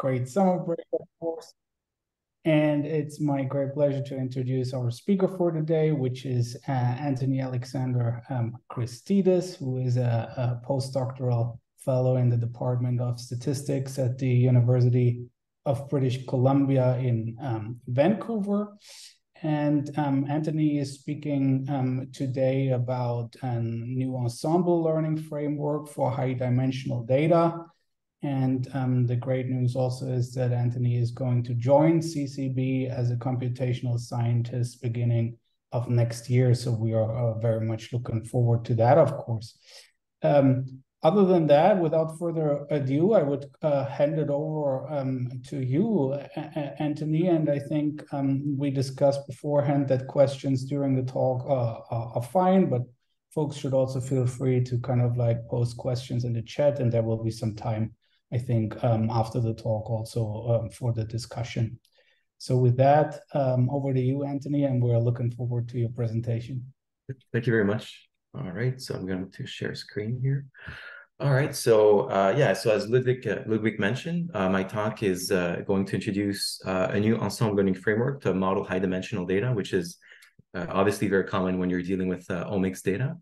great summer break, of course. And it's my great pleasure to introduce our speaker for today, which is uh, Anthony Alexander um, Christidis, who is a, a, postdoctoral fellow in the Department of Statistics at the University of British Columbia in um, Vancouver. And um, Anthony is speaking um, today about a new ensemble learning framework for high dimensional data. And um, the great news also is that Anthony is going to join CCB as a computational scientist beginning of next year. So we are uh, very much looking forward to that, of course. Um, other than that, without further ado, I would uh, hand it over um, to you, Anthony. And I think um, we discussed beforehand that questions during the talk uh, are fine, but folks should also feel free to kind of like post questions in the chat, and there will be some time, I think, um, after the talk also um, for the discussion. So with that, um, over to you, Anthony, and we're looking forward to your presentation. Thank you very much. All right, so I'm going to share screen here. All right, so uh, yeah, so as Ludwig, uh, Ludwig mentioned, uh, my talk is uh, going to introduce uh, a new ensemble learning framework to model high dimensional data, which is uh, obviously very common when you're dealing with omics data.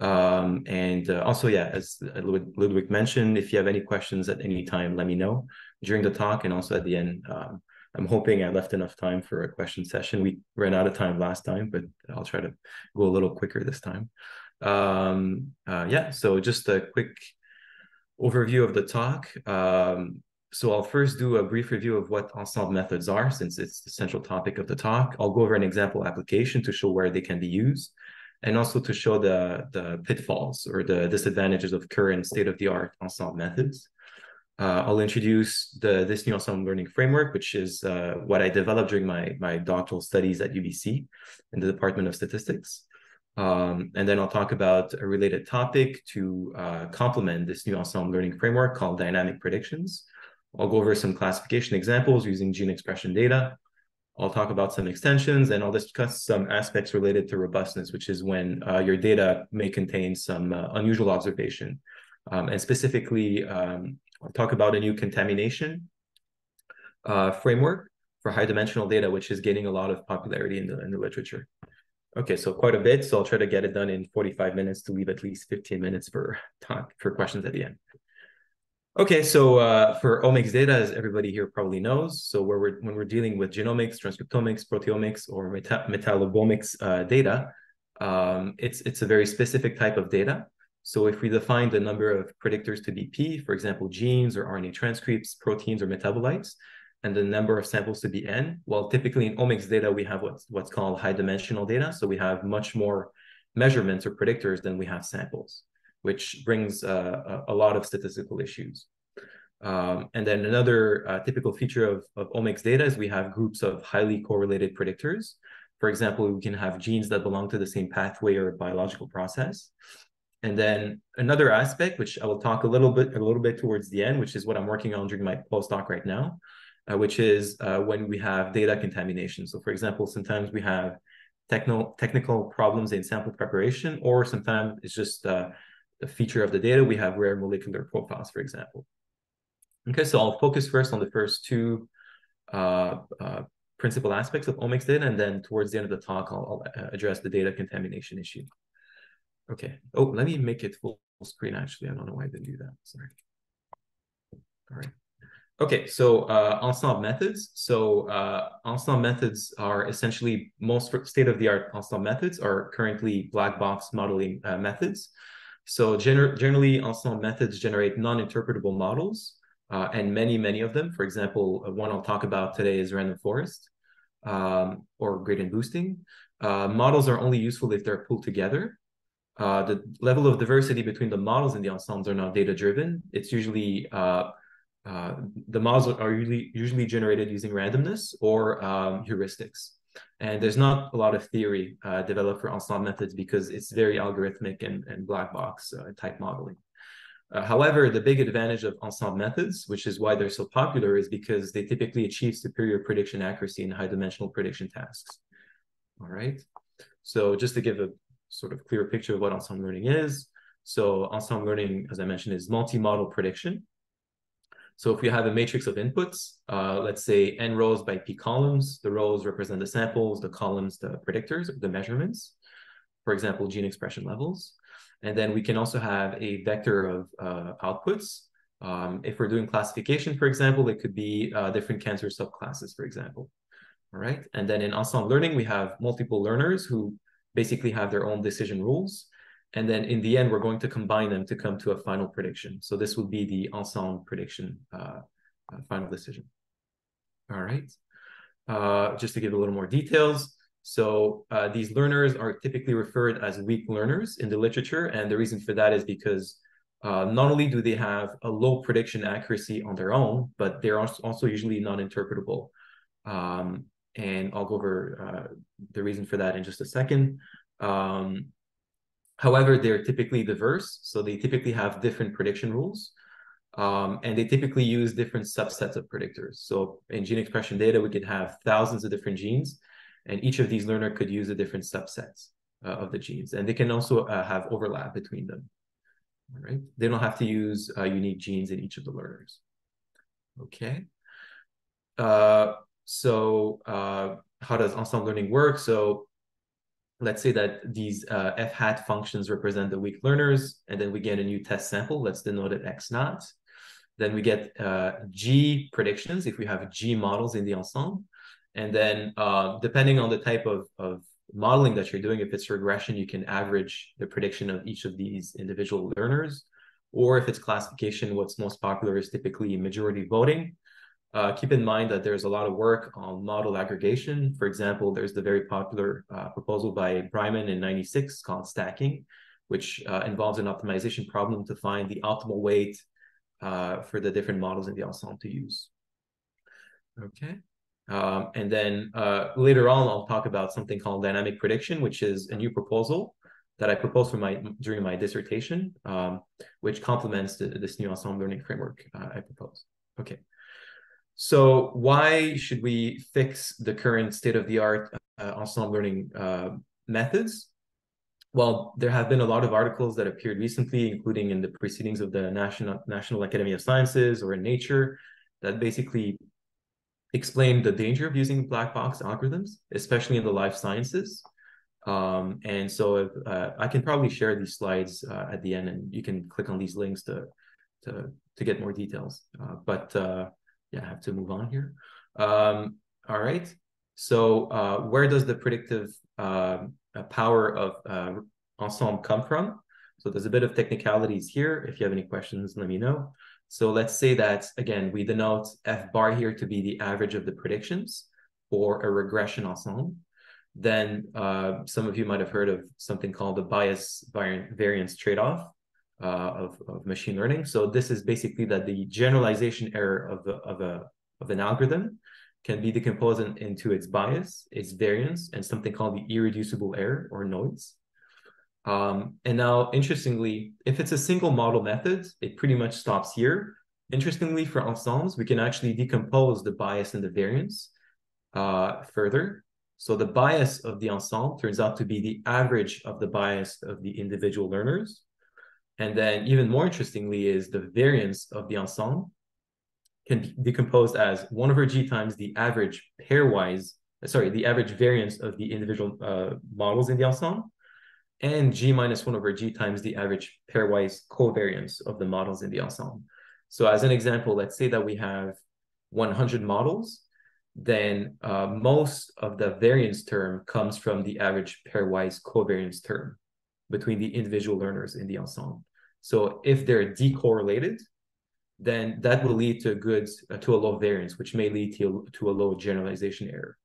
Um, and also, yeah, as Ludwig mentioned, if you have any questions at any time, let me know during the talk and also at the end. Um, I'm hoping I left enough time for a question session. We ran out of time last time, but I'll try to go a little quicker this time. Um, uh, yeah, so just a quick overview of the talk. Um, so I'll first do a brief review of what ensemble methods are, since it's the central topic of the talk. I'll go over an example application to show where they can be used, and also to show the, the pitfalls or the disadvantages of current state-of-the-art ensemble methods. Uh, I'll introduce the this new ensemble learning framework, which is uh, what I developed during my, my doctoral studies at UBC in the Department of Statistics. Um, and then I'll talk about a related topic to uh, complement this new ensemble learning framework called dynamic predictions. I'll go over some classification examples using gene expression data. I'll talk about some extensions and I'll discuss some aspects related to robustness, which is when uh, your data may contain some uh, unusual observation. Um, and specifically, um, I'll talk about a new contamination uh, framework for high dimensional data, which is gaining a lot of popularity in the, in the literature. Okay, so quite a bit. So I'll try to get it done in 45 minutes to leave at least 15 minutes for for questions at the end. Okay, so uh, for omics data, as everybody here probably knows, so where we're when we're dealing with genomics, transcriptomics, proteomics, or meta metabolomics uh, data, um, it's it's a very specific type of data. So if we define the number of predictors to be p, for example, genes or RNA transcripts, proteins or metabolites, and the number of samples to be n. Well, typically in omics data, we have what's, what's called high dimensional data. So we have much more measurements or predictors than we have samples, which brings uh, a, lot of statistical issues. Um, and then another uh, typical feature of, of omics data is we have groups of highly correlated predictors. For example, we can have genes that belong to the same pathway or biological process. And then another aspect, which I will talk a little bit a little bit towards the end, which is what I'm working on during my postdoc right now, uh, which is uh, when we have data contamination. So for example, sometimes we have techno technical problems in sample preparation, or sometimes it's just uh, a feature of the data. We have rare molecular profiles, for example. Okay, so I'll focus first on the first two uh, uh, principal aspects of omics data, and then towards the end of the talk, I'll, I'll uh, address the data contamination issue. Okay. Oh, let me make it full screen, actually. I don't know why I didn't do that. Sorry. All right. Okay, so uh, ensemble methods. So uh, ensemble methods are essentially most state-of-the-art ensemble methods are currently black box modeling uh, methods. So gener generally, ensemble methods generate non-interpretable models, uh, and many, many of them. For example, uh, one I'll talk about today is random forest um, or gradient boosting. Uh, models are only useful if they're pulled together. the level of diversity between the models and the ensembles are not data-driven. It's usually uh, the models are usually usually generated using randomness or um, heuristics. And there's not a lot of theory uh, developed for ensemble methods because it's very algorithmic and, and black box uh, type modeling. Uh, however, the big advantage of ensemble methods, which is why they're so popular, is because they typically achieve superior prediction accuracy in high dimensional prediction tasks. All right. So just to give a sort of clear picture of what ensemble learning is. So ensemble learning, as I mentioned, is multi-model prediction. So if we have a matrix of inputs, uh, let's say n rows by p columns, the rows represent the samples, the columns, the predictors, the measurements, for example, gene expression levels. And then we can also have a vector of uh, outputs. Um, if we're doing classification, for example, it could be uh, different cancer subclasses, for example. All right. And then in ensemble learning, we have multiple learners who basically have their own decision rules. And then in the end, we're going to combine them to come to a final prediction. So this will be the ensemble prediction uh, uh, final decision. All right. Uh, just to give a little more details. So uh, these learners are typically referred as weak learners in the literature. And the reason for that is because uh, not only do they have a low prediction accuracy on their own, but they're also usually non-interpretable. Um, and I'll go over uh, the reason for that in just a second. Um, however, they're typically diverse, so they typically have different prediction rules, um, and they typically use different subsets of predictors. So in gene expression data, we could have thousands of different genes, and each of these learner could use a different subsets uh, of the genes, and they can also uh, have overlap between them. All right, they don't have to use uh, unique genes in each of the learners. Okay. Uh, so uh, how does ensemble learning work? So let's say that these uh, f hat functions represent the weak learners, and then we get a new test sample. Let's denote it x naught. Then we get uh, g predictions if we have g models in the ensemble. And then uh, depending on the type of, of modeling that you're doing, if it's regression, you can average the prediction of each of these individual learners. Or if it's classification, what's most popular is typically majority voting. Uh, keep in mind that there's a lot of work on model aggregation. For example, there's the very popular uh, proposal by Breiman in 96 called stacking, which uh, involves an optimization problem to find the optimal weight uh, for the different models in the ensemble to use. Okay. Um, and then uh, later on, I'll talk about something called dynamic prediction, which is a new proposal that I proposed for my during my dissertation, um, which complements the, this new ensemble learning framework uh, I proposed. Okay. So why should we fix the current state-of-the-art uh, ensemble learning uh, methods? Well, there have been a lot of articles that appeared recently, including in the proceedings of the National National Academy of Sciences or in Nature, that basically explain the danger of using black box algorithms, especially in the life sciences. Um, and so if, uh, I can probably share these slides uh, at the end, and you can click on these links to to to get more details. Uh, but uh, yeah, I have to move on here. Um, all right. So uh, where does the predictive uh, power of uh, Ensemble come from? So there's a bit of technicalities here. If you have any questions, let me know. So let's say that, again, we denote F bar here to be the average of the predictions for a regression ensemble. Then uh, some of you might have heard of something called the bias variance trade-off of, of machine learning. So this is basically that the generalization error of, the, of, a, of an algorithm can be decomposed in, into its bias, its variance, and something called the irreducible error or noise. Um, and now, interestingly, if it's a single model method, it pretty much stops here. Interestingly, for ensembles, we can actually decompose the bias and the variance uh, further. So the bias of the ensemble turns out to be the average of the bias of the individual learners. And then even more interestingly is the variance of the ensemble can be decomposed as 1 over g times the average pairwise, sorry, the average variance of the individual uh, models in the ensemble, and g minus 1 over g times the average pairwise covariance of the models in the ensemble. So as an example, let's say that we have 100 models, then uh, most of the variance term comes from the average pairwise covariance term between the individual learners in the ensemble. So if they're decorrelated, then that will lead to a good uh, to a low variance, which may lead to, to a low generalization error.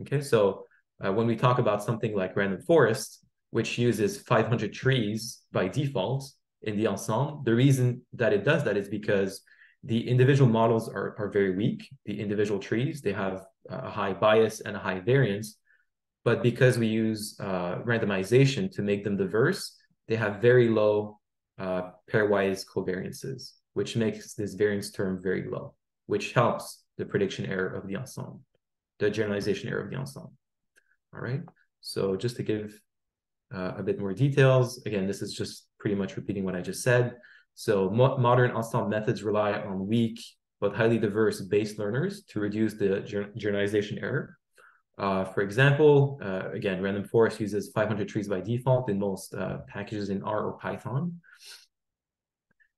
Okay, so uh, when we talk about something like random forest, which uses 500 trees by default in the ensemble, the reason that it does that is because the individual models are, are very weak. The individual trees, they have a high bias and a high variance. But because we use uh, randomization to make them diverse, they have very low uh, pairwise covariances, which makes this variance term very low, which helps the prediction error of the ensemble, the generalization error of the ensemble. All right. So just to give uh, a bit more details, again, this is just pretty much repeating what I just said. So mo modern ensemble methods rely on weak but highly diverse base learners to reduce the generalization error. Uh, for example, uh, again, random forest uses 500 trees by default in most uh, packages in R or Python.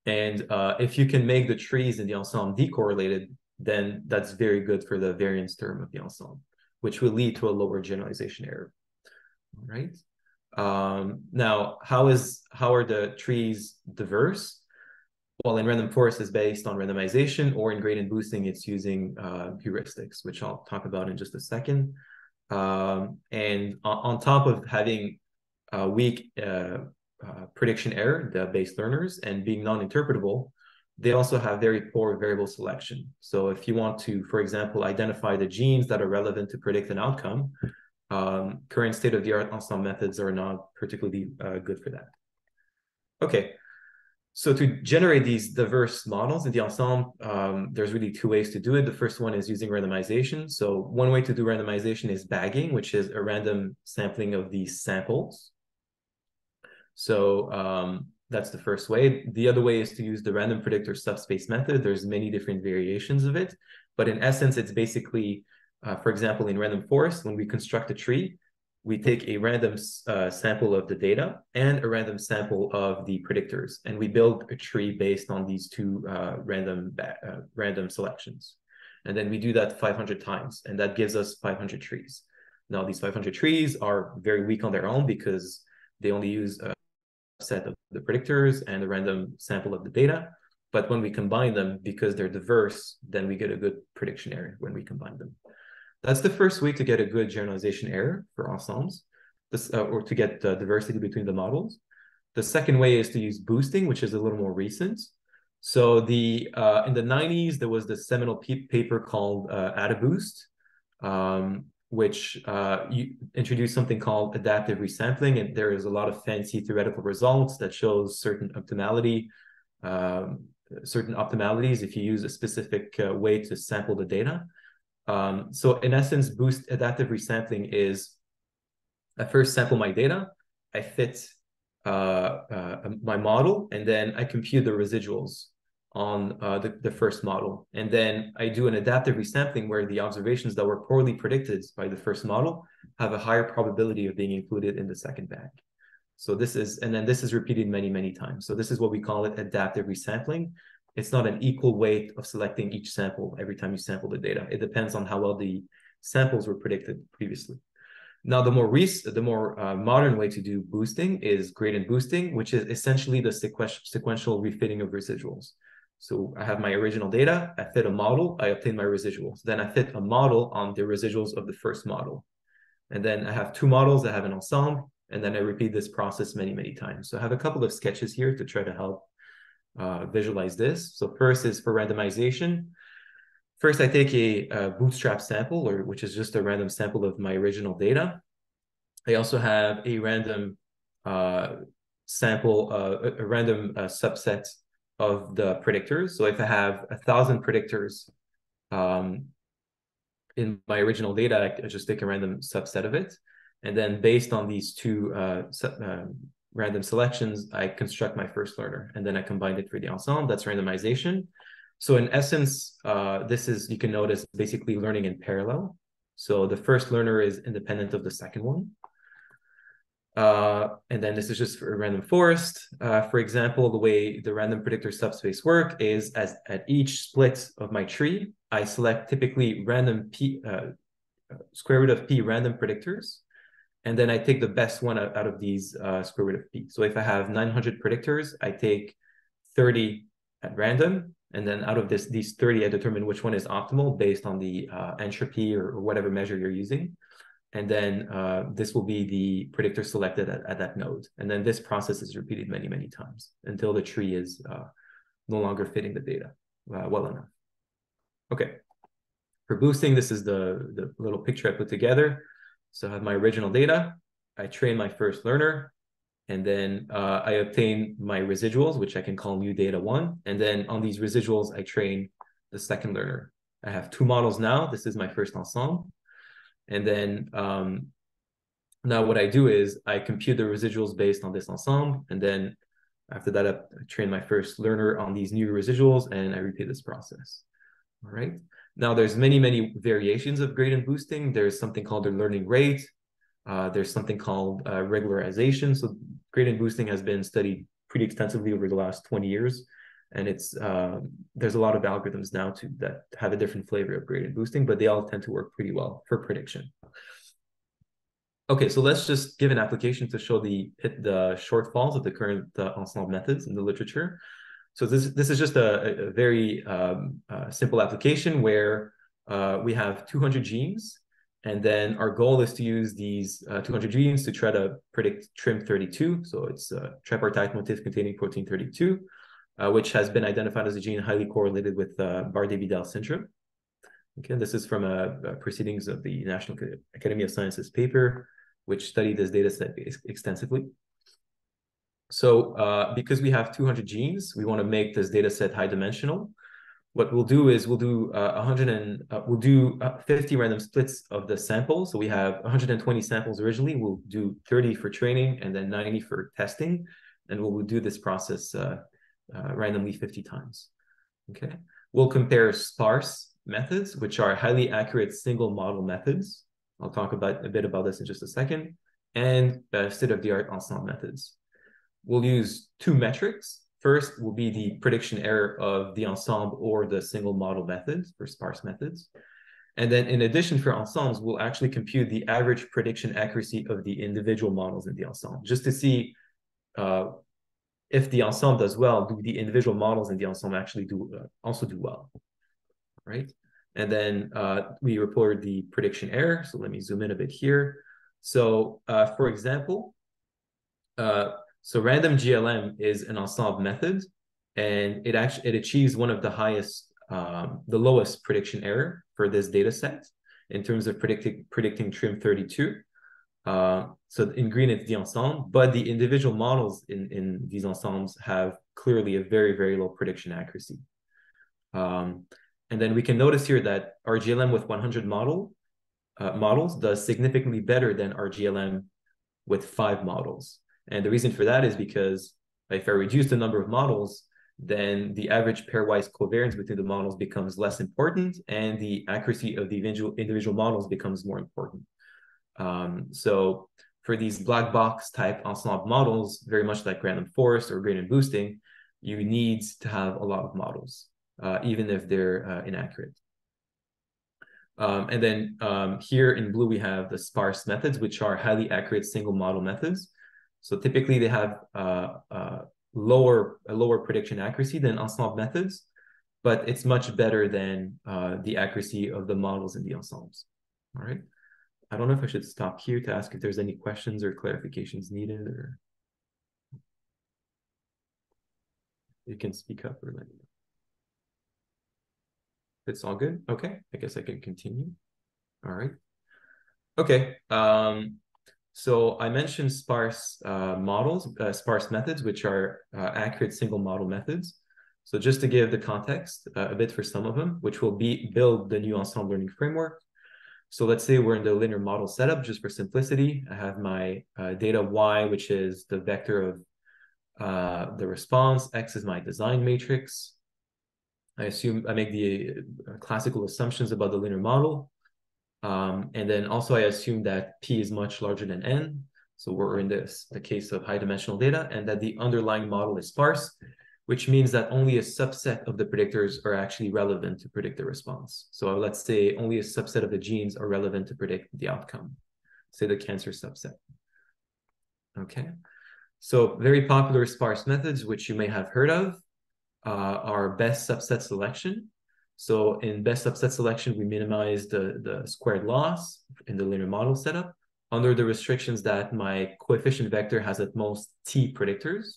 And uh, if you can make the trees in the ensemble decorrelated, then that's very good for the variance term of the ensemble, which will lead to a lower generalization error. All right. Um, now, how is how are the trees diverse? Well, in random forest is based on randomization, or in gradient boosting, it's using uh, heuristics, which I'll talk about in just a second. Um, and on, on, top of having a weak uh, uh, prediction error, the base learners, and being non-interpretable, they also have very poor variable selection. So if you want to, for example, identify the genes that are relevant to predict an outcome, um, current state-of-the-art ensemble methods are not particularly uh, good for that. Okay, so to generate these diverse models in the ensemble, um, there's really two ways to do it. The first one is using randomization. So one way to do randomization is bagging, which is a random sampling of these samples. So um, that's the first way. The other way is to use the random predictor subspace method. There's many different variations of it, but in essence, it's basically uh, for example, in random forest, when we construct a tree, we take a random uh, sample of the data and a random sample of the predictors, and we build a tree based on these two uh, random uh, random selections. And then we do that 500 times, and that gives us 500 trees. Now, these 500 trees are very weak on their own because they only use a set of the predictors and a random sample of the data. But when we combine them, because they're diverse, then we get a good prediction area when we combine them. That's the first way to get a good generalization error for ensembles, this, uh, or to get the diversity between the models. The second way is to use boosting, which is a little more recent. So the uh, in the 90s, there was this seminal paper called uh, AdaBoost, um, which uh, introduced something called adaptive resampling. And there is a lot of fancy theoretical results that shows certain optimality, um, certain optimalities if you use a specific uh, way to sample the data. Um, so in essence, boost adaptive resampling is I first sample my data, I fit uh, uh, my model, and then I compute the residuals on uh, the, the first model. And then I do an adaptive resampling where the observations that were poorly predicted by the first model have a higher probability of being included in the second bag. So this is, and then this is repeated many, many times. So this is what we call it adaptive resampling it's not an equal weight of selecting each sample every time you sample the data. It depends on how well the samples were predicted previously. Now, the more recent, the more uh, modern way to do boosting is gradient boosting, which is essentially the sequential refitting of residuals. So I have my original data, I fit a model, I obtain my residuals. Then I fit a model on the residuals of the first model. And then I have two models that have an ensemble, and then I repeat this process many, many times. So I have a couple of sketches here to try to help uh, visualize this. So first is for randomization. First, I take a, a, bootstrap sample, or which is just a random sample of my original data. I also have a random uh, sample, uh, a, random uh, subset of the predictors. So if I have a thousand predictors um, in my original data, I just take a random subset of it. And then based on these two uh, um, random selections, I construct my first learner, and then I combine it for the ensemble. That's randomization. So in essence, uh, this is, you can notice, basically learning in parallel. So the first learner is independent of the second one. Uh, and then this is just for a random forest. Uh, for example, the way the random predictor subspace work is as at each split of my tree, I select typically random p uh, square root of p random predictors and then I take the best one out, of these uh, square root of p. So if I have 900 predictors, I take 30 at random, and then out of this these 30, I determine which one is optimal based on the uh, entropy or, or, whatever measure you're using. And then uh, this will be the predictor selected at, at, that node. And then this process is repeated many, many times until the tree is uh, no longer fitting the data uh, well enough. Okay. For boosting, this is the, the little picture I put together. So I have my original data, I train my first learner, and then uh, I obtain my residuals, which I can call new data one. And then on these residuals, I train the second learner. I have two models now. This is my first ensemble. And then um, now what I do is I compute the residuals based on this ensemble. And then after that, I train my first learner on these new residuals and I repeat this process. All right. Now there's many, many variations of gradient boosting. There's something called the learning rate. Uh, there's something called uh, regularization. So gradient boosting has been studied pretty extensively over the last 20 years. And it's uh, there's a lot of algorithms now to that have a different flavor of gradient boosting, but they all tend to work pretty well for prediction. Okay, so let's just give an application to show the the shortfalls of the current uh, ensemble methods in the literature. So this this is just a, a very um, uh, simple application where uh, we have 200 genes, and then our goal is to use these uh, 200 genes to try to predict TRIM32. So it's a tripartite motif containing protein 32, uh, which has been identified as a gene highly correlated with uh, Bardet-Biedl syndrome. Okay, this is from a, a, proceedings of the National Academy of Sciences paper, which studied this data set extensively. So uh, because we have 200 genes, we want to make this data set high dimensional. What we'll do is we'll do uh, 100 and uh, we'll do uh, 50 random splits of the sample. So we have 120 samples originally. We'll do 30 for training and then 90 for testing, and we'll do this process uh, uh, randomly 50 times. Okay. We'll compare sparse methods, which are highly accurate single model methods. I'll talk about a bit about this in just a second, and state-of-the-art ensemble methods we'll use two metrics. First will be the prediction error of the ensemble or the single model methods for sparse methods. And then in addition for ensembles, we'll actually compute the average prediction accuracy of the individual models in the ensemble, just to see uh, if the ensemble does well, do the individual models in the ensemble actually do uh, also do well, right? And then uh, we report the prediction error. So let me zoom in a bit here. So uh, for example, uh, so random GLM is an ensemble method, and it actually it achieves one of the highest, um, the lowest prediction error for this data set in terms of predicting predicting TRIM32. Uh, so in green it's the ensemble, but the individual models in in these ensembles have clearly a very very low prediction accuracy. Um, and then we can notice here that RGLM with 100 model uh, models does significantly better than RGLM with five models. And the reason for that is because if I reduce the number of models, then the average pairwise covariance between the models becomes less important and the accuracy of the individual, individual models becomes more important. Um, so for these black box type ensemble models, very much like random forest or gradient boosting, you need to have a lot of models, uh, even if they're uh, inaccurate. Um, and then um, here in blue, we have the sparse methods, which are highly accurate single model methods. So typically they have uh, uh, lower a lower prediction accuracy than ensemble methods, but it's much better than uh, the accuracy of the models in the ensembles. All right. I don't know if I should stop here to ask if there's any questions or clarifications needed or you can speak up or let me know. It's all good. Okay. I guess I can continue. All right. Okay. Um, so I mentioned sparse uh, models, uh, sparse methods, which are uh, accurate single model methods. So just to give the context uh, a bit for some of them, which will be build the new ensemble learning framework. So let's say we're in the linear model setup, just for simplicity. I have my uh, data y, which is the vector of uh, the response. X is my design matrix. I assume I make the classical assumptions about the linear model. Um, and then also I assume that P is much larger than N. So we're in this the case of high dimensional data and that the underlying model is sparse, which means that only a subset of the predictors are actually relevant to predict the response. So let's say only a subset of the genes are relevant to predict the outcome, say the cancer subset. Okay. So very popular sparse methods, which you may have heard of, uh, are best subset selection, so in best subset selection, we minimize the, the squared loss in the linear model setup under the restrictions that my coefficient vector has at most t predictors.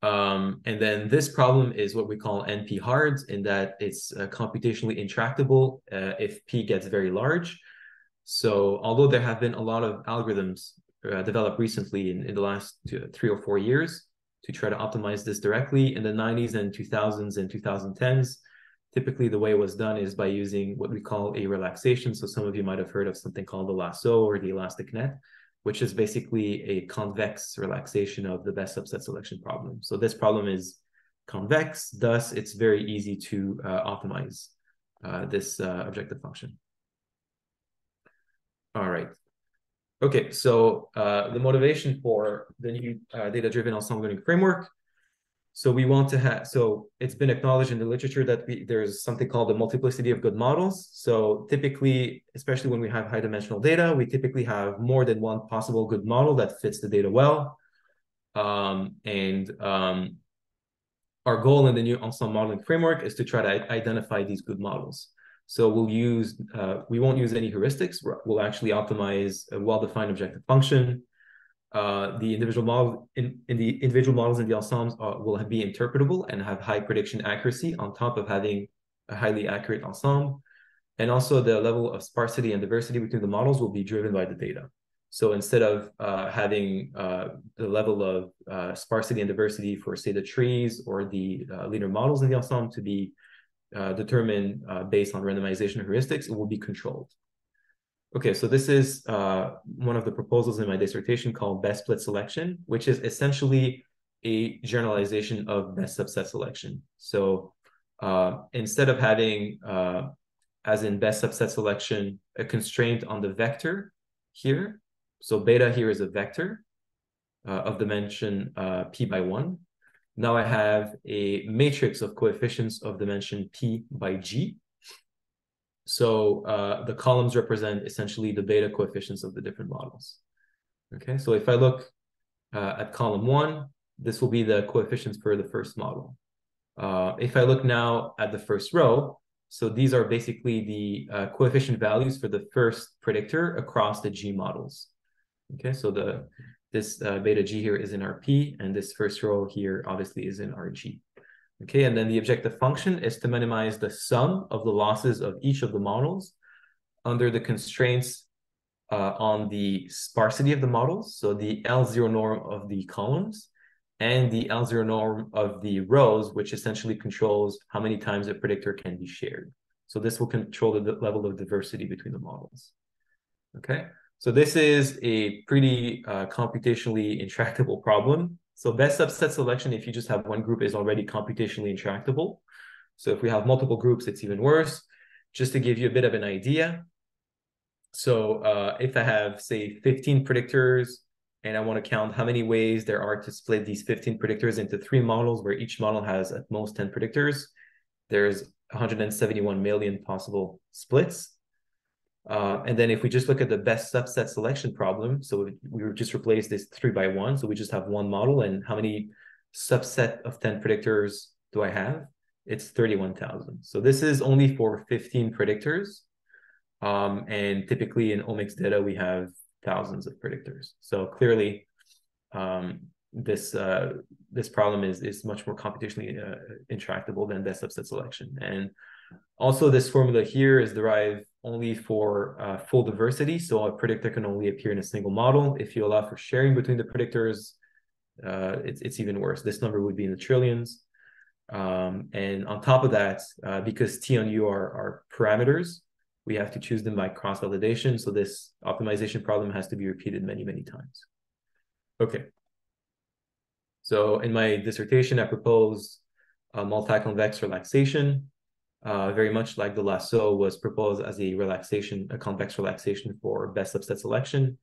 Um, and then this problem is what we call NP hard in that it's uh, computationally intractable uh, if P gets very large. So although there have been a lot of algorithms uh, developed recently in, in the last two, three or four years, to try to optimize this directly. In the 90s and 2000s and 2010s, typically the way it was done is by using what we call a relaxation. So some of you might have heard of something called the lasso or the elastic net, which is basically a convex relaxation of the best subset selection problem. So this problem is convex. Thus, it's very easy to uh, optimize uh, this uh, objective function. All right. Okay, so uh, the motivation for the new uh, data-driven ensemble learning framework. So we want to have, so it's been acknowledged in the literature that we, there's something called the multiplicity of good models. So typically, especially when we have high dimensional data, we typically have more than one possible good model that fits the data well. Um, and um, our goal in the new ensemble modeling framework is to try to identify these good models. So we'll use, uh, we won't use any heuristics. We'll actually optimize a well-defined objective function. Uh, the individual model in, in the individual models in the ensembles uh, will be interpretable and have high prediction accuracy on top of having a highly accurate ensemble. And also the level of sparsity and diversity between the models will be driven by the data. So instead of uh, having uh, the level of uh, sparsity and diversity for, say, the trees or the uh, linear models in the ensemble to be uh, determined uh, based on randomization heuristics, it will be controlled. Okay, so this is uh, one of the proposals in my dissertation called best split selection, which is essentially a generalization of best subset selection. So uh, instead of having, uh, as in best subset selection, a constraint on the vector here, so beta here is a vector uh, of dimension p by one, now I have a matrix of coefficients of dimension p by g. So uh, the columns represent essentially the beta coefficients of the different models. Okay, so if I look uh, at column one, this will be the coefficients for the first model. Uh, if I look now at the first row, so these are basically the uh, coefficient values for the first predictor across the G models. Okay, so the this uh, beta G here is in RP, and this first row here obviously is in RG. Okay, and then the objective function is to minimize the sum of the losses of each of the models under the constraints uh, on the sparsity of the models, so the L0 norm of the columns and the L0 norm of the rows, which essentially controls how many times a predictor can be shared. So this will control the level of diversity between the models. Okay, so this is a pretty uh, computationally intractable problem. So best subset selection, if you just have one group, is already computationally intractable. So if we have multiple groups, it's even worse. Just to give you a bit of an idea. So uh, if I have, say, 15 predictors, and I want to count how many ways there are to split these 15 predictors into three models, where each model has at most 10 predictors, there's 171 million possible splits. Uh, and then if we just look at the best subset selection problem, so we just replace this three by one. So we just have one model and how many subset of 10 predictors do I have? It's 31,000. So this is only for 15 predictors. Um, and typically in omics data, we have thousands of predictors. So clearly, um, this uh, this problem is is much more computationally uh, intractable than best subset selection. And also, this formula here is derived only for uh, full diversity. So a predictor can only appear in a single model. If you allow for sharing between the predictors, uh, it's, it's even worse. This number would be in the trillions. Um, and on top of that, uh, because T and U are, are parameters, we have to choose them by cross-validation. So this optimization problem has to be repeated many, many times. Okay. So in my dissertation, I proposed a multi-convex relaxation uh, very much like the lasso was proposed as a relaxation, a convex relaxation for best subset selection.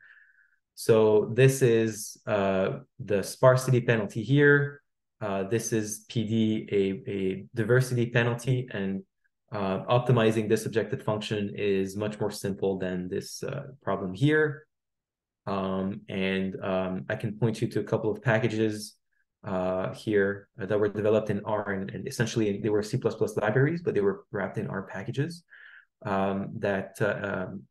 So this is uh, the sparsity penalty here. Uh, this is PD, a, a diversity penalty, and uh, optimizing this objective function is much more simple than this uh, problem here. Um, and um, I can point you to a couple of packages uh, here uh, that were developed in R and, and, essentially they were C++ libraries, but they were wrapped in R packages um, that uh, um,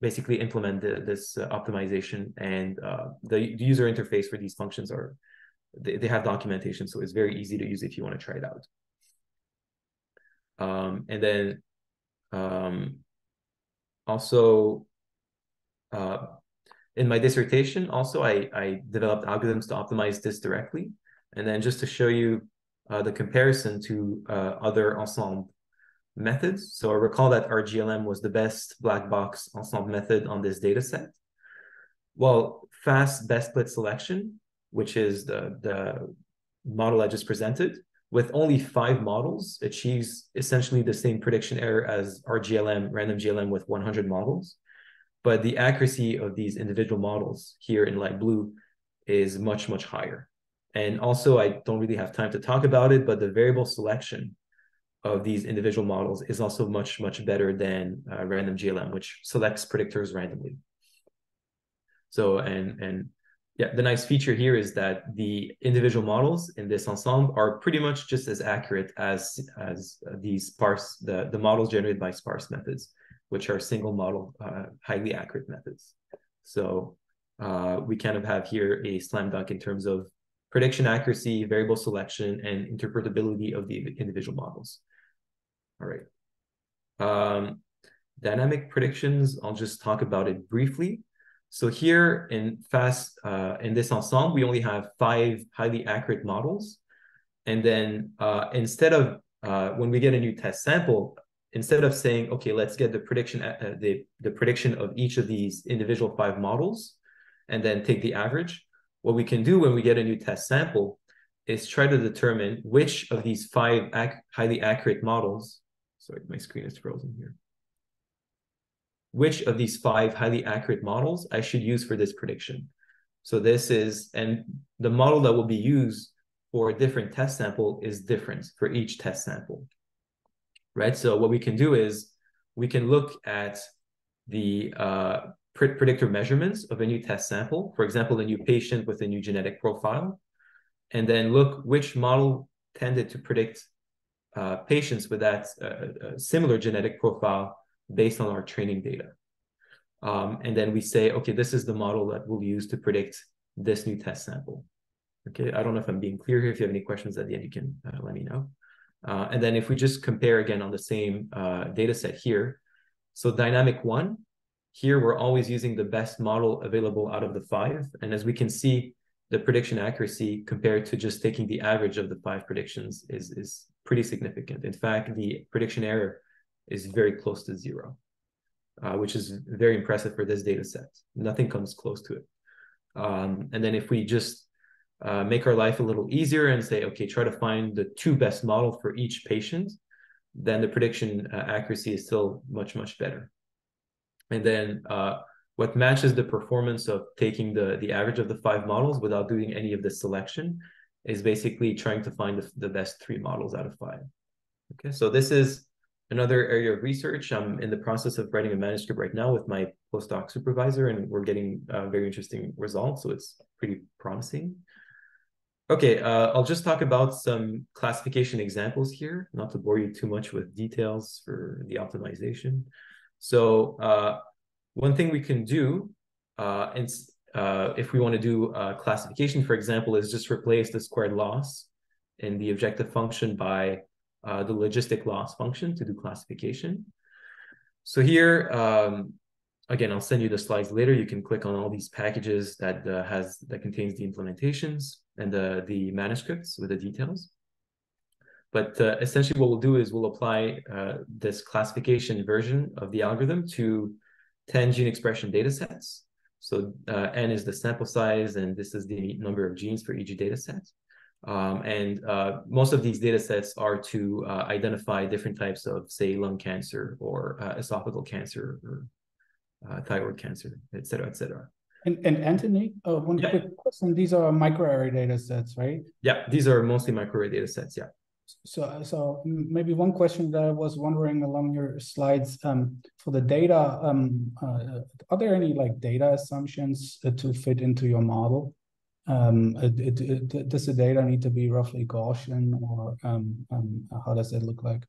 basically implement the, this uh, optimization and uh, the, the, user interface for these functions are they, they have documentation, so it's very easy to use if you want to try it out. Um, and then um, also uh, in my dissertation, also I, I developed algorithms to optimize this directly. And then just to show you uh, the comparison to uh, other ensemble methods. So I recall that RGLM was the best black box ensemble method on this data set. Well, fast best split selection, which is the, the model I just presented, with only five models achieves essentially the same prediction error as RGLM, random GLM with 100 models. But the accuracy of these individual models here in light blue is much, much higher. And also, I don't really have time to talk about it, but the variable selection of these individual models is also much, much better than uh, random GLM, which selects predictors randomly. So, and, and yeah, the nice feature here is that the individual models in this ensemble are pretty much just as accurate as as these sparse the the models generated by sparse methods, which are single model uh, highly accurate methods. So uh, we kind of have here a slam dunk in terms of prediction accuracy, variable selection, and interpretability of the individual models. All right. Um, dynamic predictions, I'll just talk about it briefly. So here in fast uh, in this ensemble, we only have five highly accurate models. And then uh, instead of uh, when we get a new test sample, instead of saying, okay, let's get the prediction uh, the, the prediction of each of these individual five models and then take the average, what we can do when we get a new test sample is try to determine which of these five ac highly accurate models, sorry, my screen is frozen here, which of these five highly accurate models I should use for this prediction. So this is, and the model that will be used for a different test sample is different for each test sample, right? So what we can do is we can look at the uh, predictor measurements of a new test sample, for example, a new patient with a new genetic profile, and then look which model tended to predict uh, patients with that uh, similar genetic profile based on our training data. Um, and then we say, okay, this is the model that we'll use to predict this new test sample. Okay, I don't know if I'm being clear here. If you have any questions at the end, you can uh, let me know. Uh, and then if we just compare again on the same uh, data set here, so dynamic one, here we're always using the best model available out of the five. And as we can see, the prediction accuracy compared to just taking the average of the five predictions is, is pretty significant. In fact, the prediction error is very close to zero, uh, which is very impressive for this data set. Nothing comes close to it. Um, and then if we just uh, make our life a little easier and say, okay, try to find the two best models for each patient, then the prediction uh, accuracy is still much, much better. And then uh, what matches the performance of taking the, the average of the five models without doing any of the selection is basically trying to find the, the best three models out of five. Okay, so this is another area of research. I'm in the process of writing a manuscript right now with my postdoc supervisor, and we're getting uh, very interesting results. So it's pretty promising. Okay, uh, I'll just talk about some classification examples here, not to bore you too much with details for the optimization. So uh, one thing we can do, uh, and, uh, if we want to do classification, for example, is just replace the squared loss in the objective function by uh, the logistic loss function to do classification. So here, um, again, I'll send you the slides later. You can click on all these packages that uh, has that contains the implementations and the, the manuscripts with the details. But uh, essentially what we'll do is we'll apply uh, this classification version of the algorithm to 10 gene expression data sets. So uh, n is the sample size, and this is the number of genes for each data set. Um, and uh, most of these data sets are to uh, identify different types of, say, lung cancer or uh, esophageal cancer or thyroid cancer, et cetera, et cetera. And, and Anthony, uh, one yeah. quick question. These are microarray data sets, right? Yeah, these are mostly microarray data sets, yeah. So, so maybe one question that I was wondering along your slides um, for the data, um, uh, are there any like data assumptions to fit into your model? Um, it, it, it, does the data need to be roughly Gaussian or um, um, how does it look like?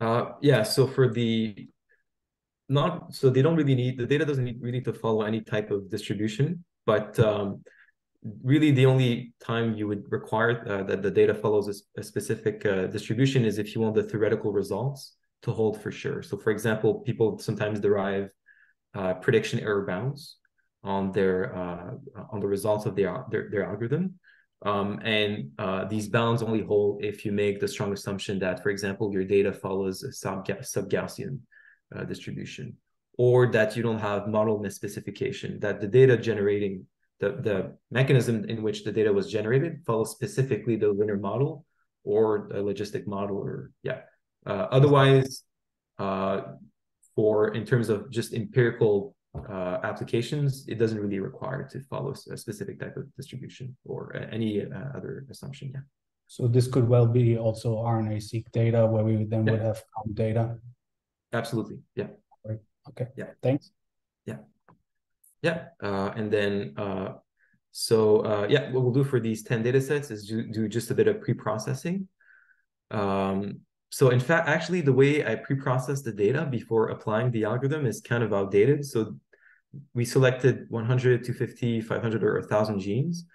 Uh, yeah, so for the not so they don't really need the data doesn't need, really to follow any type of distribution, but um, really the only time you would require uh, that the data follows a, a specific uh, distribution is if you want the theoretical results to hold for sure. So, for example, people sometimes derive uh, prediction error bounds on their uh, on the results of their their, their algorithm. Um, and uh, these bounds only hold if you make the strong assumption that, for example, your data follows a sub Gaussian uh, distribution, or that you don't have model misspecification, that the data generating the, the mechanism in which the data was generated follows specifically the linear model or a logistic model or yeah. Uh, otherwise, uh, for in terms of just empirical uh, applications, it doesn't really require to follow a specific type of distribution or any uh, other assumption. Yeah. So this could well be also RNA-seq data where we then yeah. would have count data. Absolutely. Yeah. Right. Okay. Yeah. Thanks. Yeah. Yeah. Uh, and then, uh, so uh, yeah, what we'll do for these 10 data sets is do, do just a bit of pre-processing. Um, so in fact, actually the way I pre-process the data before applying the algorithm is kind of outdated. So we selected 100, 250, 500, or 1,000 genes,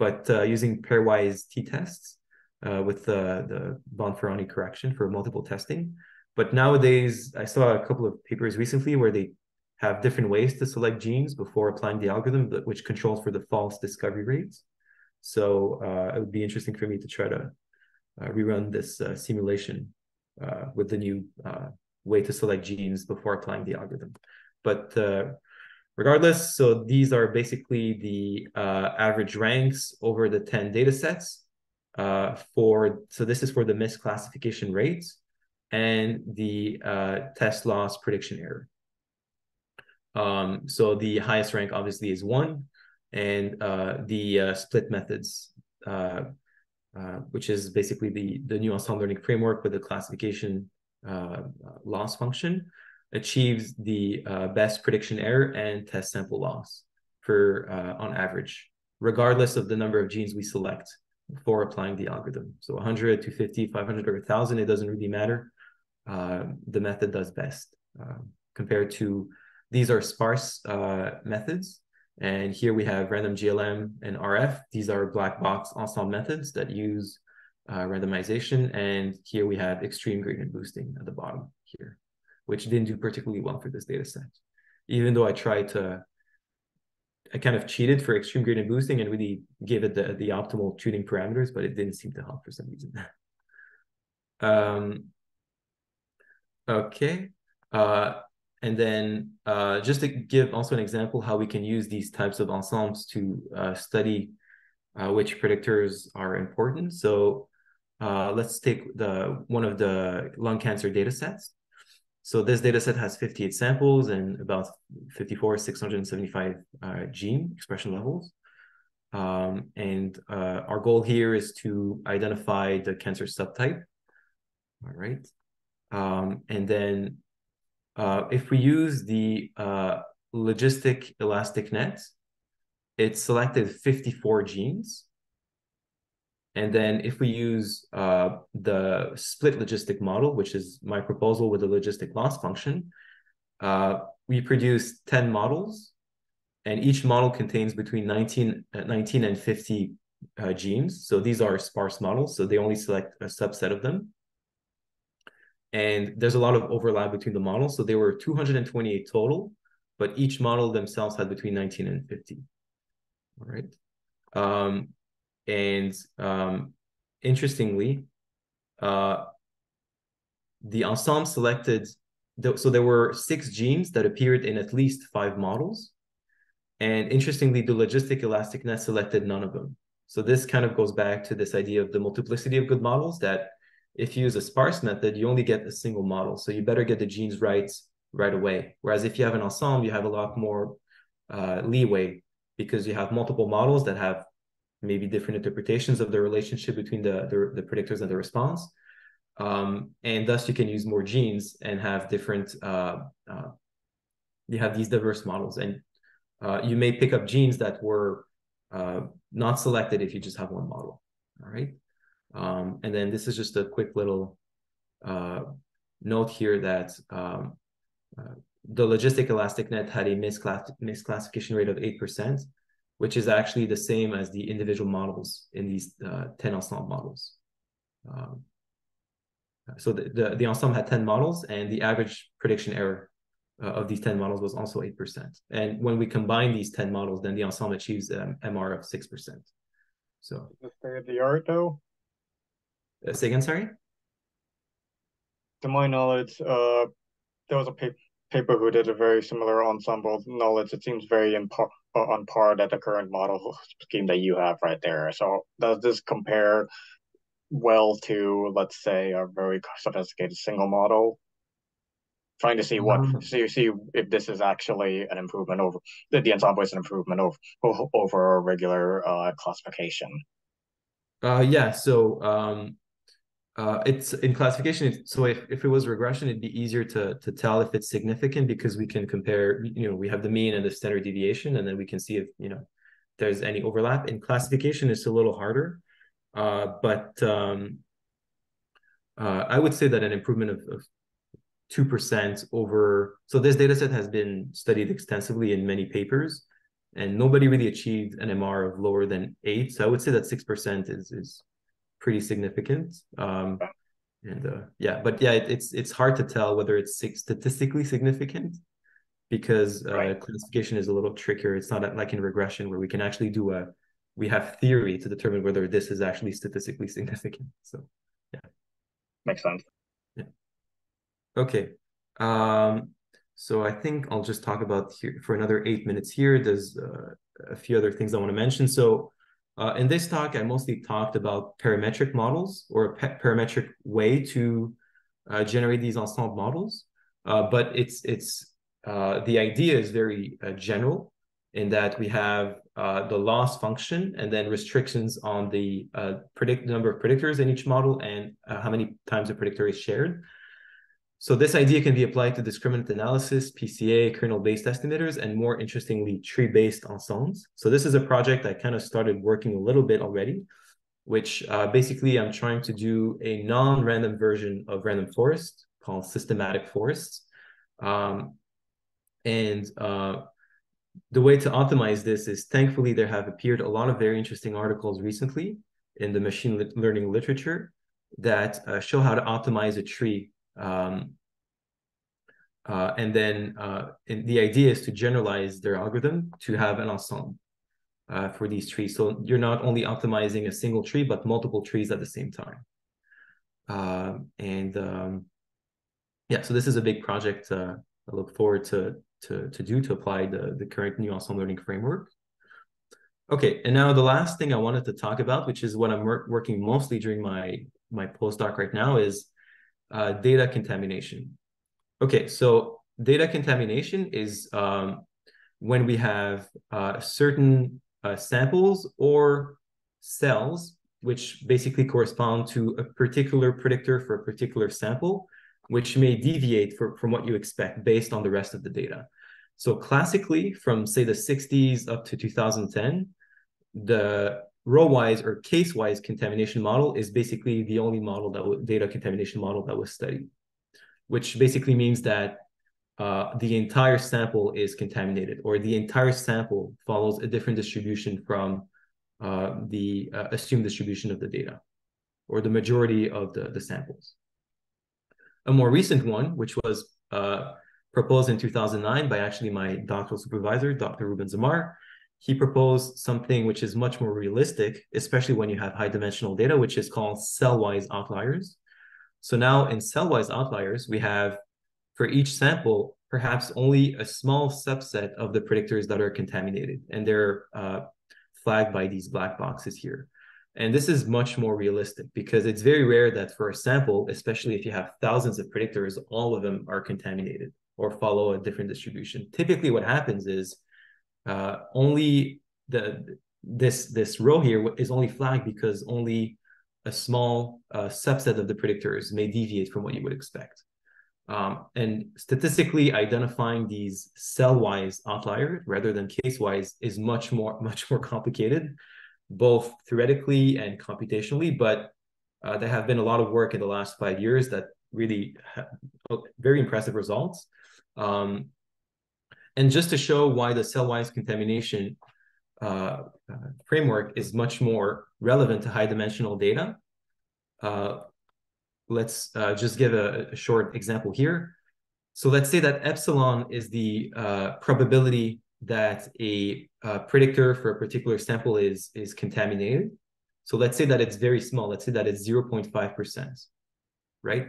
but uh, using pairwise t-tests uh, with the, the Bonferroni correction for multiple testing. But nowadays, I saw a couple of papers recently where they have different ways to select genes before applying the algorithm, which controls for the false discovery rates. So uh, it would be interesting for me to try to uh, rerun this uh, simulation uh, with the new uh, way to select genes before applying the algorithm. But uh, regardless, so these are basically the average ranks over the 10 data sets for, so this is for the misclassification rates and the test loss prediction error. Um, so the highest rank obviously is one, and the split methods uh, which is basically the, the new ensemble learning framework with the classification uh, loss function, achieves the uh, best prediction error and test sample loss for uh, on average, regardless of the number of genes we select for applying the algorithm. So 100, 250, 500, or 1,000, it doesn't really matter. Uh, the method does best compared to these are sparse methods and here we have random GLM and RF. These are black box ensemble methods that use uh, randomization. And here we have extreme gradient boosting at the bottom here, which didn't do particularly well for this data set. Even though I tried to, I kind of cheated for extreme gradient boosting and really gave it the, the optimal tuning parameters, but it didn't seem to help for some reason. um, okay. Uh, and then uh, just to give also an example how we can use these types of ensembles to uh, study uh, which predictors are important. So uh, let's take the one of the lung cancer data sets. So this data set has 58 samples and about 54, 675 uh, gene expression levels. Um, and uh, our goal here is to identify the cancer subtype. All right. Um, and then uh, if we use the uh, logistic elastic net, it selected 54 genes. And then if we use uh, the split logistic model, which is my proposal with the logistic loss function, uh, we produce 10 models, and each model contains between 19, uh, 19 and 50 uh, genes. So these are sparse models, so they only select a subset of them and there's a lot of overlap between the models. So there were 228 total, but each model themselves had between 19 and 50. All right. Um, and um, interestingly, uh, the ensemble selected, so there were six genes that appeared in at least five models. And interestingly, the logistic elastic net selected none of them. So this kind of goes back to this idea of the multiplicity of good models that if you use a sparse method, you only get a single model. So you better get the genes right right away. Whereas if you have an ensemble, you have a lot more uh, leeway because you have multiple models that have maybe different interpretations of the relationship between the, the, the predictors and the response. Um, and thus you can use more genes and have different, uh, uh, you have these diverse models. And uh, you may pick up genes that were uh, not selected if you just have one model, all right? Um, and then this is just a quick little uh, note here that um, uh, the logistic elastic net had a misclass misclassification rate of 8%, which is actually the same as the individual models in these uh, 10 ensemble models. Um, so the, the, the, ensemble had 10 models and the average prediction error uh, of these 10 models was also 8%. And when we combine these 10 models, then the ensemble achieves an MR of 6%. So the state of the art though? Uh, say again, sorry? To my knowledge, uh, there was a pa paper who did a very similar ensemble knowledge. It seems very par, uh, on par that the current model scheme that you have right there. So does this compare well to, let's say, a very sophisticated single model? Trying to see what um, see see if this is actually an improvement over the, the ensemble is an improvement over over a regular uh, classification. Uh, yeah. So um, uh, it's in classification. So if, if it was regression, it'd be easier to to tell if it's significant because we can compare. You know, we have the mean and the standard deviation, and then we can see if you know there's any overlap. In classification, it's a little harder, uh, but um, uh, I would say that an improvement of two percent over. So this data set has been studied extensively in many papers, and nobody really achieved an MR of lower than eight. So I would say that six percent is is pretty significant. Um, and uh, yeah, but yeah, it, it's it's hard to tell whether it's statistically significant because uh, right. classification is a little trickier. It's not like in regression where we can actually do a we have theory to determine whether this is actually statistically significant. So yeah, makes sense. Yeah. Okay. Um, so I think I'll just talk about here for another eight minutes here. There's uh, a few other things I want to mention. So uh, in this talk, I mostly talked about parametric models or a parametric way to uh, generate these ensemble models. Uh, but it's it's uh, the idea is very uh, general in that we have uh, the loss function and then restrictions on the predict number of predictors in each model and how many times a predictor is shared. So this idea can be applied to discriminant analysis, PCA, kernel-based estimators, and more interestingly, tree-based ensembles. So this is a project I kind of started working a little bit already, which uh, basically I'm trying to do a non-random version of random forest called systematic forests. Um, and uh, the way to optimize this is thankfully there have appeared a lot of very interesting articles recently in the machine learning literature that uh, show how to optimize a tree um, uh, and then uh, and the idea is to generalize their algorithm to have an ensemble uh, for these trees. So you're not only optimizing a single tree, but multiple trees at the same time. Uh, and um, yeah, so this is a big project uh, I look forward to, to, to do to apply the, the current new ensemble learning framework. Okay, and now the last thing I wanted to talk about, which is what I'm working mostly during my, my postdoc right now, is uh, data contamination. Okay, so data contamination is um, when we have uh, certain uh, samples or cells, which basically correspond to a particular predictor for a particular sample, which may deviate for, from what you expect based on the rest of the data. So classically, from say the 60s up to 2010, the row-wise or case-wise contamination model is basically the only model that data contamination model that was studied, which basically means that uh, the entire sample is contaminated or the entire sample follows a different distribution from uh, the uh, assumed distribution of the data or the majority of the, the samples. A more recent one, which was uh, proposed in 2009 by actually my doctoral supervisor, Dr. Ruben Zamar, he proposed something which is much more realistic, especially when you have high dimensional data, which is called cell-wise outliers. So now in cell-wise outliers, we have for each sample, perhaps only a small subset of the predictors that are contaminated, and they're uh, flagged by these black boxes here. And this is much more realistic because it's very rare that for a sample, especially if you have thousands of predictors, all of them are contaminated or follow a different distribution. Typically what happens is uh, only the this this row here is only flagged because only a small uh, subset of the predictors may deviate from what you would expect. Um, and statistically identifying these cell-wise outliers rather than case-wise is much more much more complicated, both theoretically and computationally. But uh, there have been a lot of work in the last five years that really very impressive results. Um, and just to show why the cell-wise contamination uh, uh, framework is much more relevant to high-dimensional data, uh, let's uh, just give a, a, short example here. So let's say that epsilon is the uh, probability that a uh, predictor for a particular sample is, is contaminated. So let's say that it's very small. Let's say that it's 0.5%, right?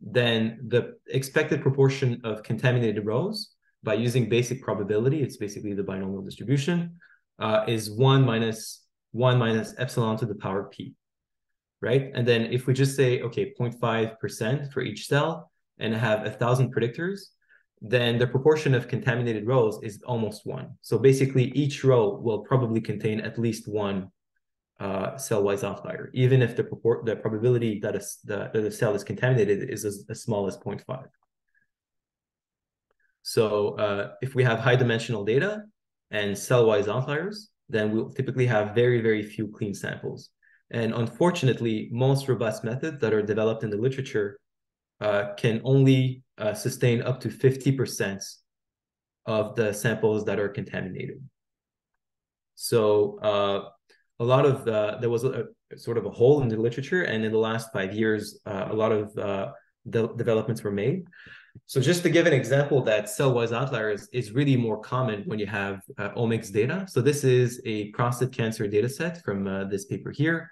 Then the expected proportion of contaminated rows by using basic probability, it's basically the binomial distribution, uh, is 1 minus 1 minus epsilon to the power p, right? And then if we just say, okay, 0.5% for each cell and have a thousand predictors, then the proportion of contaminated rows is almost one. So basically each row will probably contain at least one uh, cell-wise outlier, even if the the probability that a, the, that cell is contaminated is as, as small as 0.5. So uh, if we have high dimensional data and cell-wise outliers, then we'll typically have very, very few clean samples. And unfortunately, most robust methods that are developed in the literature uh, can only uh, sustain up to 50% of the samples that are contaminated. So uh, a lot of uh, there was a, sort of a hole in the literature, and in the last five years, uh, a lot of uh, de developments were made. So just to give an example that cell-wise outliers is really more common when you have uh, omics data. So this is a prostate cancer data set from uh, this paper here.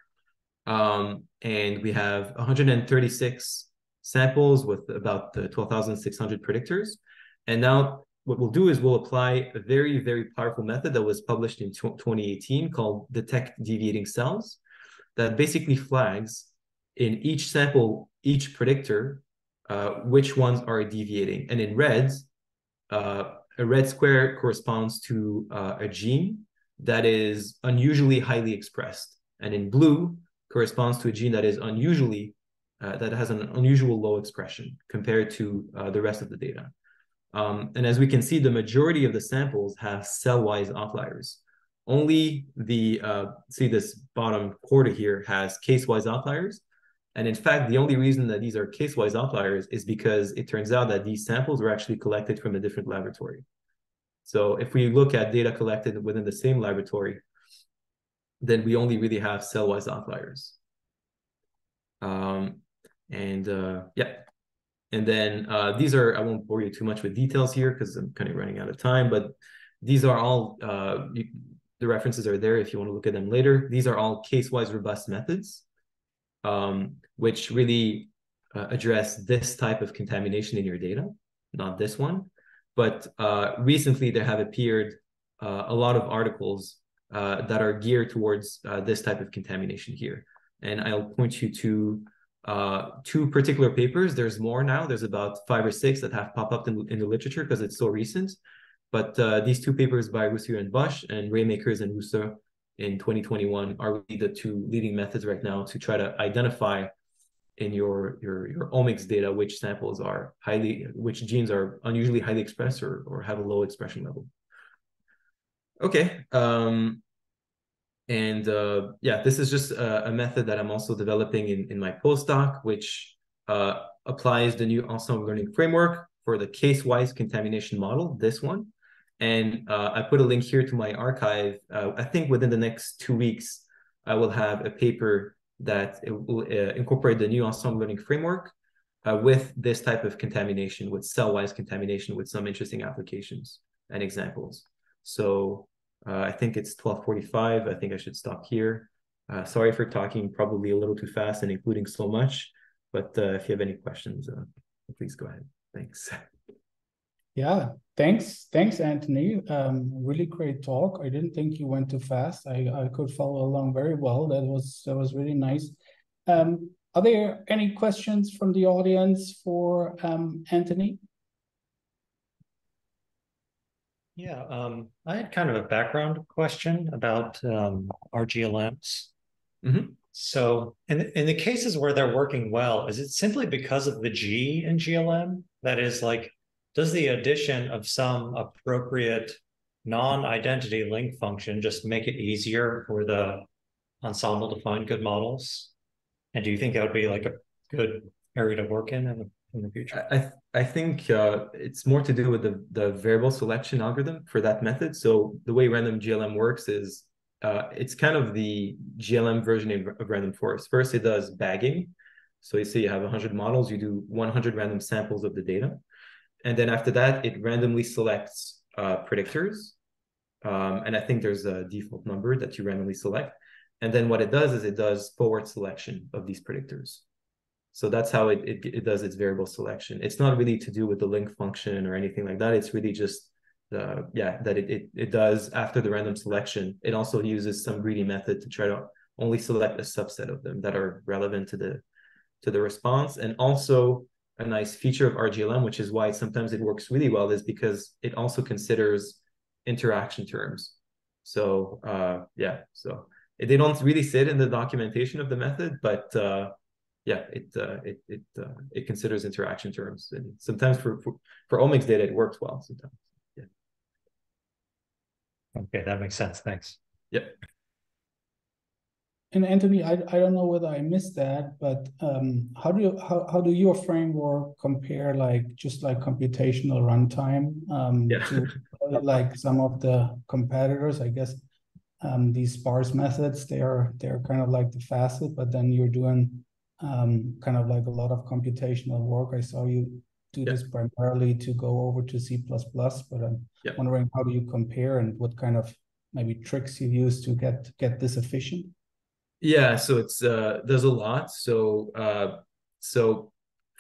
Um, and we have 136 samples with about uh, 12,600 predictors. And now what we'll do is we'll apply a very, very powerful method that was published in 2018 called detect deviating cells that basically flags in each sample, each predictor, uh, which ones are deviating. And in reds, uh, a red square corresponds to uh, a gene that is unusually highly expressed. And in blue, corresponds to a gene that is unusually, uh, that has an unusual low expression compared to uh, the rest of the data. Um, and as we can see, the majority of the samples have cell-wise outliers. Only the, see this bottom quarter here has case-wise outliers. And in fact, the only reason that these are case-wise outliers is because it turns out that these samples were actually collected from a different laboratory. So if we look at data collected within the same laboratory, then we only really have cell-wise outliers. Um, and uh, yeah, and then uh, these are, I won't bore you too much with details here because I'm kind of running out of time, but these are all, uh, you, the references are there if you want to look at them later. These are all case-wise robust methods, um, which really uh, address this type of contamination in your data, not this one. But uh, recently there have appeared uh, a lot of articles uh, that are geared towards uh, this type of contamination here. And I'll point you to uh, two particular papers. There's more now. There's about five or six that have popped up in, in the literature because it's so recent. But these two papers by Rousseeuw and Bossche and Raymaekers and Rousseeuw in 2021 are really the two leading methods right now to try to identify in your your your omics data which samples are highly which genes are unusually highly expressed or, or have a low expression level Okay. Um, and uh, yeah, this is just a, a, method that I'm also developing in, in my postdoc, which uh, applies the new ensemble learning framework for the case-wise contamination model, this one. And uh, I put a link here to my archive. Uh, I think within the next two weeks, I will have a paper that will uh, incorporate the new ensemble learning framework uh, with this type of contamination, with cell-wise contamination, with some interesting applications and examples. So uh, I think it's 1245. I think I should stop here. Uh, sorry for talking probably a little too fast and including so much, but if you have any questions, please go ahead. Thanks. Yeah, thanks. Thanks, Anthony. Um, really great talk. I didn't think you went too fast. I, I could follow along very well. That was that was really nice. Um, are there any questions from the audience for um, Anthony? Yeah, um, I had kind of a background question about um, RGLMs. Mm-hmm. So, in in the cases where they're working well, is it simply because of the G in GLM? That is, like, does the addition of some appropriate non-identity link function just make it easier for the ensemble to find good models? And do you think that would be like a good area to work in in the, in the future? I I think uh, it's more to do with the, the variable selection algorithm for that method. So the way random GLM works is uh, it's kind of the GLM version of random forest. First, it does bagging. So you say you have 100 models, you do 100 random samples of the data. And then after that, it randomly selects uh, predictors. Um, and I think there's a default number that you randomly select. And then what it does is it does forward selection of these predictors. So that's how it, it, it does its variable selection. It's not really to do with the link function or anything like that. It's really just uh, yeah that it, it, it does after the random selection. It also uses some greedy method to try to only select a subset of them that are relevant to the to the response. And also a nice feature of RGLM, which is why sometimes it works really well, is because it also considers interaction terms. So uh, yeah, so they don't really sit in the documentation of the method, but uh, yeah, it uh, it it uh, it considers interaction terms, and sometimes for, for for omics data it works well. Sometimes, yeah. Okay, that makes sense. Thanks. Yep. And Anthony, I, I don't know whether I missed that, but um, how do you how, how do your framework compare like just like computational runtime um, yeah. to like some of the competitors? I guess um, these sparse methods they are they're kind of like the fastest, but then you're doing um, kind of like a lot of computational work. I saw you do yeah. this primarily to go over to C++, but I'm yeah. wondering how do you compare and what kind of maybe tricks you use to get get this efficient? Yeah, so it's uh, there's a lot. So uh, so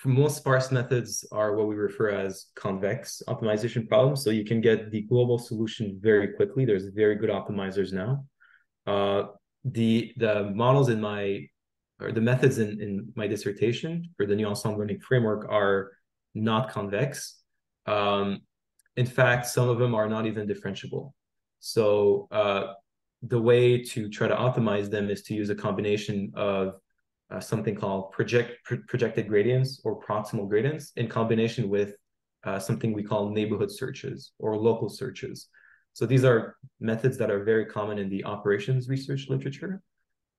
most sparse methods are what we refer as convex optimization problems. So you can get the global solution very quickly. There's very good optimizers now. Uh, the the models in my or the methods in, in my dissertation for the new ensemble learning framework are not convex. Um, in fact, some of them are not even differentiable. So uh, the way to try to optimize them is to use a combination of uh, something called project projected gradients or proximal gradients in combination with uh, something we call neighborhood searches or local searches. So these are methods that are very common in the operations research literature.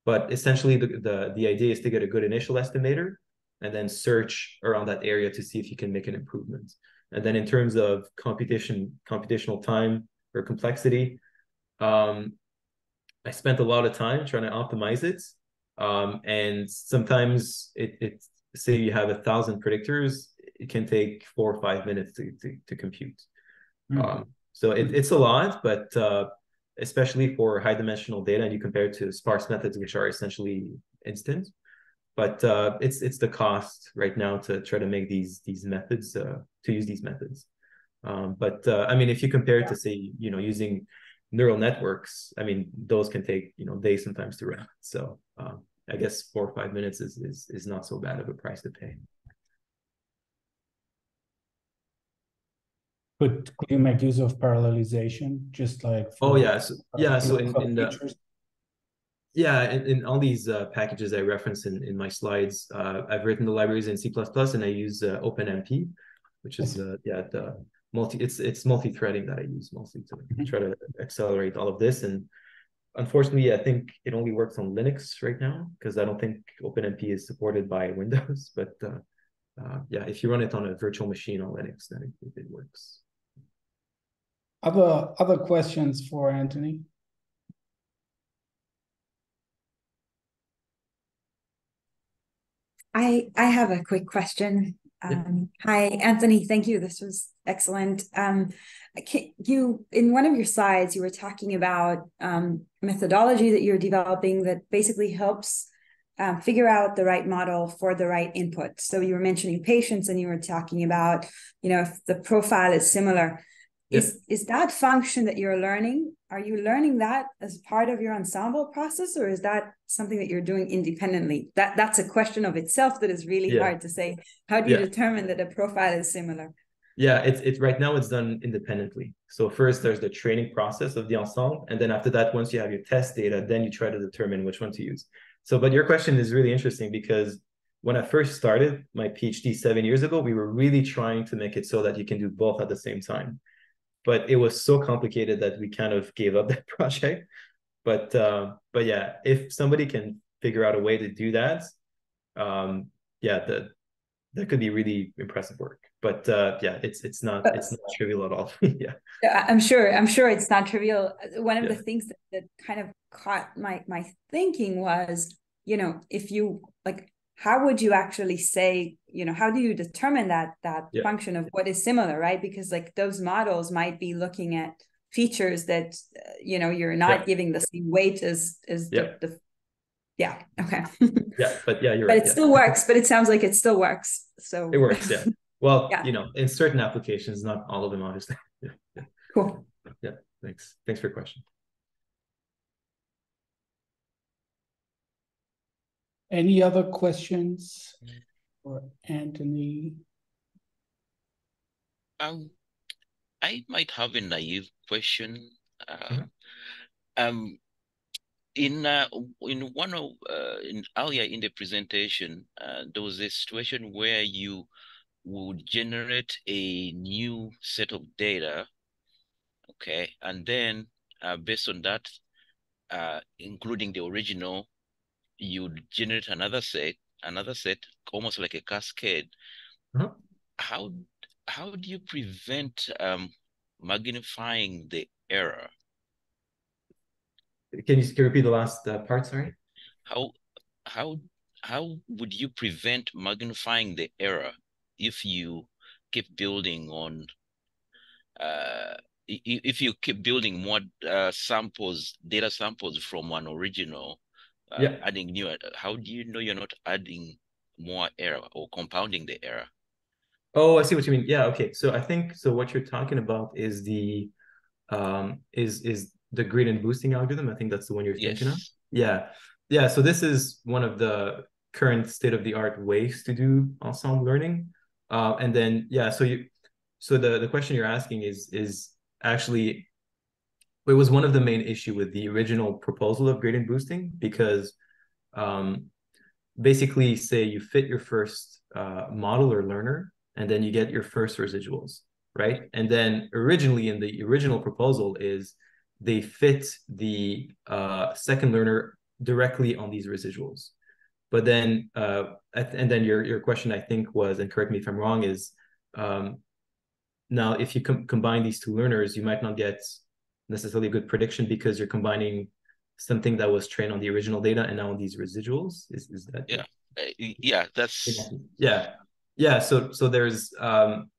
But essentially, the, the, the idea is to get a good initial estimator and then search around that area to see if you can make an improvement. And then in terms of computation, computational time or complexity, um, I spent a lot of time trying to optimize it. Um, and sometimes it, it say you have a thousand predictors, it can take four or five minutes to, to, to compute. Mm-hmm. Um, so it, it's a lot, but uh, especially for high dimensional data, and you compare it to sparse methods, which are essentially instant. But uh, it's it's the cost right now to try to make these these methods uh, to use these methods. Um, but uh, I mean, if you compare it to say, you know, using neural networks, I mean, those can take you know days sometimes to run. So um, I guess four or five minutes is is is not so bad of a price to pay. But could you make use of parallelization, just like? oh yeah, so, yeah. So in, in the yeah, in, in all these uh, packages I reference in, in my slides, uh, I've written the libraries in C++ and I use uh, OpenMP, which is uh, yeah the multi it's it's multi-threading that I use mostly to mm-hmm. try to accelerate all of this. And unfortunately, I think it only works on Linux right now because I don't think OpenMP is supported by Windows. But uh, uh, yeah, if you run it on a virtual machine on Linux, then it, it works. Other other questions for Anthony? I I have a quick question. Um, hi, Anthony. Thank you. This was excellent. Um, you in one of your slides, you were talking about um, methodology that you're developing that basically helps um, figure out the right model for the right input. So you were mentioning patients, and you were talking about, you know, if the profile is similar. Is is that function that you're learning? Are you learning that as part of your ensemble process, or is that something that you're doing independently? That that's a question of itself that is really yeah. hard to say. How do you yeah. determine that a profile is similar? Yeah, it's it's right now it's done independently. So first there's the training process of the ensemble, and then after that, once you have your test data, then you try to determine which one to use. So, but your question is really interesting because when I first started my PhD seven years ago, we were really trying to make it so that you can do both at the same time but it was so complicated that we kind of gave up that project. But uh, but yeah, if somebody can figure out a way to do that, um, yeah, that that could be really impressive work. But uh, yeah, it's it's not it's not trivial at all. yeah. I'm sure. I'm sure it's not trivial. One of yeah. the things that, that kind of caught my my thinking was, you know, if you like how would you actually say you know how do you determine that that yeah. function of what is similar right because like those models might be looking at features that uh, you know you're not yeah. giving the same weight as as yeah. the, the yeah okay yeah but yeah you're right. but right, it still works but it sounds like it still works so it works yeah well you know in certain applications not all of them obviously yeah. cool yeah thanks thanks for your question Any other questions for Anthony? Um, I might have a naive question. Uh, mm -hmm. Um, in uh, in one of uh, in earlier in the presentation, uh, there was a situation where you would generate a new set of data, okay, and then uh, based on that, uh, including the original, you'd generate another set, another set, almost like a cascade. Uh-huh. How how do you prevent um, magnifying the error? Can you, can you repeat the last uh, part? Sorry. How how how would you prevent magnifying the error if you keep building on uh, if you keep building more uh, samples, data samples from one original, uh, yeah. adding new, how do you know you're not adding more error or compounding the error? Oh, I see what you mean. Yeah. Okay. So I think so. What you're talking about is the um, is is the gradient boosting algorithm. I think that's the one you're thinking yes. of. Yeah. Yeah. So this is one of the current state of the art ways to do ensemble learning. Uh, and then yeah. So you so the the question you're asking is is actually it was one of the main issue with the original proposal of gradient boosting because um, basically say you fit your first uh, model or learner and then you get your first residuals right? And then originally in the original proposal is they fit the uh, second learner directly on these residuals. But then uh, and then your your question i think was and correct me if i'm wrong is um, now if you com- combine these two learners you might not get necessarily a good prediction because you're combining something that was trained on the original data and now on these residuals. Is, is that? Yeah. Uh, yeah that's yeah. Yeah so so there's um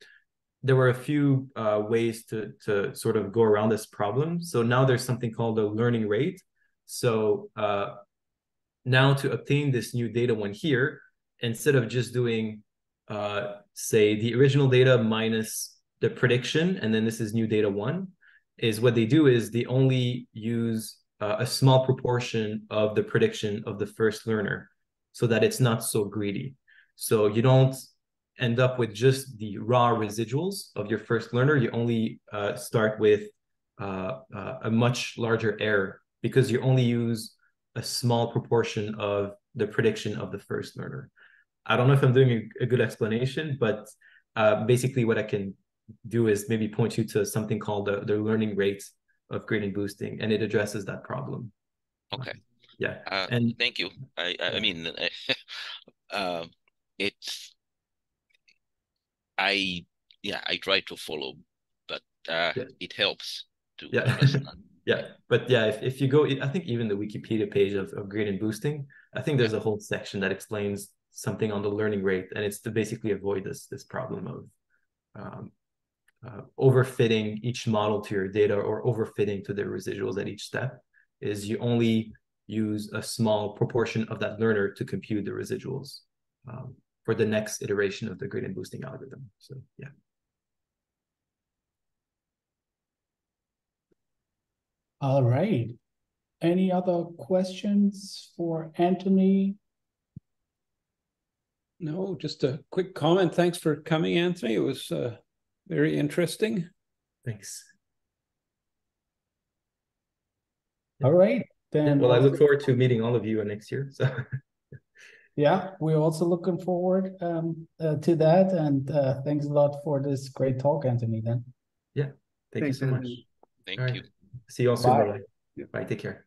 there were a few uh, ways to to sort of go around this problem. So now there's something called a learning rate. So uh now to obtain this new data one here instead of just doing uh say the original data minus the prediction and then this is new data one is what they do is they only use uh, a small proportion of the prediction of the first learner so that it's not so greedy so you don't end up with just the raw residuals of your first learner, you only uh, start with uh, uh, a much larger error because you only use a small proportion of the prediction of the first learner. I don't know if I'm doing a, a good explanation, but uh, basically what I can do is maybe point you to something called the, the learning rate of gradient boosting, and it addresses that problem. Okay. Yeah. Uh, and thank you. I I mean, uh, it's I yeah I try to follow, but uh, yeah. it helps to yeah. understand. yeah, but yeah, if, if you go, I think even the Wikipedia page of, of gradient boosting, I think there's a whole section that explains something on the learning rate, and it's to basically avoid this this problem of um, uh, overfitting each model to your data or overfitting to the residuals at each step. Is you only use a small proportion of that learner to compute the residuals. Um, for the next iteration of the gradient boosting algorithm. So yeah. All right. Any other questions for Anthony? No, just a quick comment. Thanks for coming, Anthony. It was uh, very interesting. Thanks. All right. Then well, I look forward to meeting all of you next year. So yeah, we're also looking forward um, uh, to that. And uh, thanks a lot for this great talk, Anthony. Then. Yeah. Thank thanks, you so much. Thank you. See you all soon. Bye. Bye. Take care.